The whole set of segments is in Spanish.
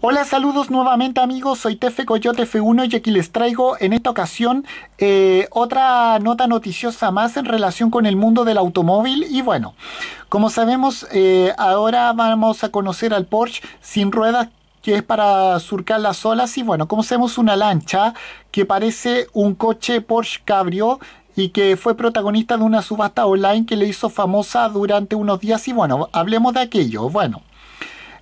Hola, saludos nuevamente amigos, soy Tefe Coyote F1 y aquí les traigo en esta ocasión eh, otra nota noticiosa más en relación con el mundo del automóvil. Y bueno, como sabemos eh, ahora vamos a conocer al Porsche sin ruedas que es para surcar las olas. Y bueno, como sabemos una lancha que parece un coche Porsche Cabrio y que fue protagonista de una subasta online que le hizo famosa durante unos días. Y bueno, hablemos de aquello, bueno.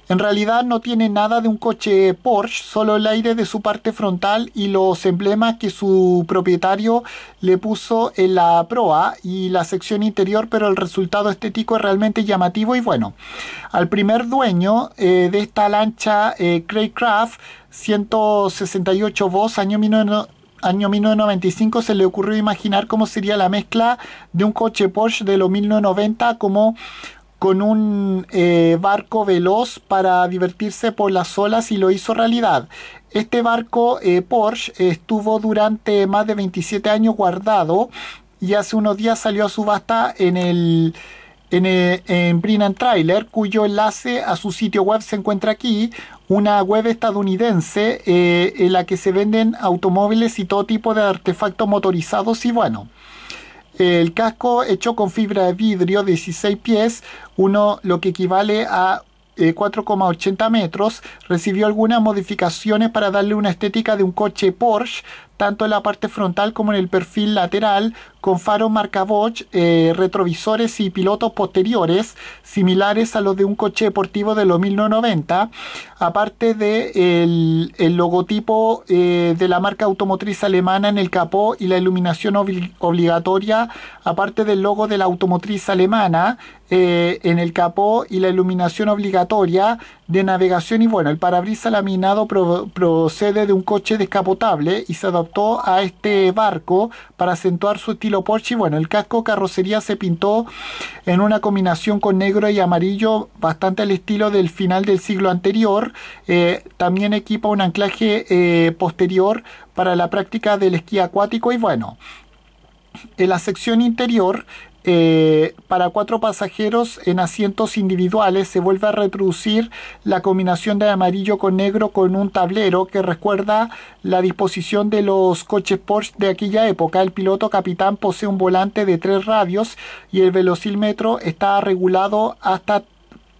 En realidad no tiene nada de un coche Porsche, solo el aire de su parte frontal y los emblemas que su propietario le puso en la proa y la sección interior, pero el resultado estético es realmente llamativo y bueno. Al primer dueño eh, de esta lancha, eh, Craig Craft, 168 voz, año año 1995 se le ocurrió imaginar cómo sería la mezcla de un coche Porsche de los 1990 como con un eh, barco veloz para divertirse por las olas y lo hizo realidad. Este barco eh, Porsche estuvo durante más de 27 años guardado y hace unos días salió a subasta en el en, en Brinnan Trailer, cuyo enlace a su sitio web se encuentra aquí, una web estadounidense eh, en la que se venden automóviles y todo tipo de artefactos motorizados y bueno. El casco hecho con fibra de vidrio 16 pies, uno lo que equivale a 4,80 eh, metros, recibió algunas modificaciones para darle una estética de un coche Porsche, tanto en la parte frontal como en el perfil lateral, con faros marca Bosch, eh, retrovisores y pilotos posteriores, similares a los de un coche deportivo de los 1990, aparte de el, logotipo eh, de la marca automotriz alemana en el capó y la iluminación obligatoria, aparte del logo de la automotriz alemana en el capó y la iluminación obligatoria de navegación y bueno, el parabrisas laminado procede de un coche descapotable y se adaptó a este barco para acentuar su estilo Porsche bueno, el casco carrocería se pintó en una combinación con negro y amarillo bastante al estilo del final del siglo anterior. Eh, también equipa un anclaje eh, posterior para la práctica del esquí acuático y bueno, en la sección interior eh, para cuatro pasajeros en asientos individuales se vuelve a reproducir la combinación de amarillo con negro con un tablero que recuerda la disposición de los coches Porsche de aquella época. El piloto capitán posee un volante de tres radios y el velocímetro está regulado hasta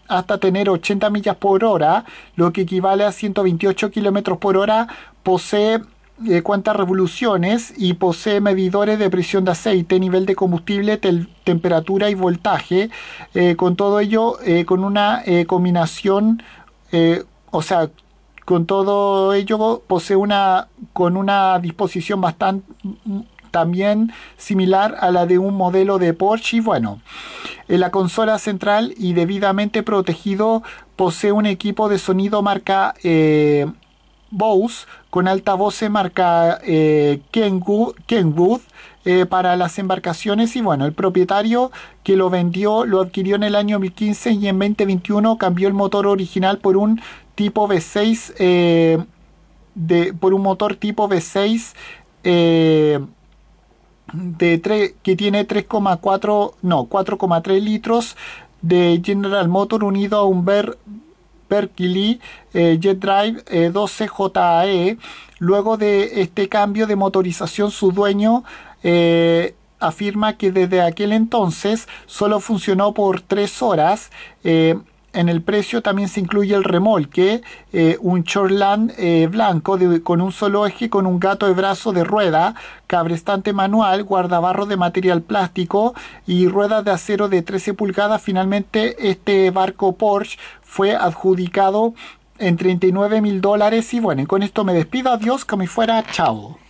hasta tener 80 millas por hora, lo que equivale a 128 kilómetros por hora. Posee eh, cuántas revoluciones y posee medidores de presión de aceite, nivel de combustible, temperatura y voltaje. Eh, con todo ello, eh, con una combinación, o sea, con todo ello posee una con una disposición bastante también similar a la de un modelo de Porsche y bueno en la consola central y debidamente protegido posee un equipo de sonido marca Bose con altavoces marca eh, Kenwood, eh, para las embarcaciones. Y bueno, el propietario que lo vendió lo adquirió en el año 2015 y en 2021 cambió el motor original por un tipo V6 eh, de, por un motor tipo V6 eh, de 3, que tiene 3,4 no 4,3 litros de General Motor unido a un Ver Berkeley eh, Jet Drive 12JAE. Eh, Luego de este cambio de motorización, su dueño eh, afirma que desde aquel entonces solo funcionó por tres horas en el precio también se incluye el remolque, eh, un Chorland eh, blanco con un solo eje con un gato de brazo de rueda, cabrestante manual, guardabarro de material plástico y ruedas de acero de 13 pulgadas. Finalmente este barco Porsche fue adjudicado en 39 mil dólares y bueno, con esto me despido, adiós, como fuera, chao.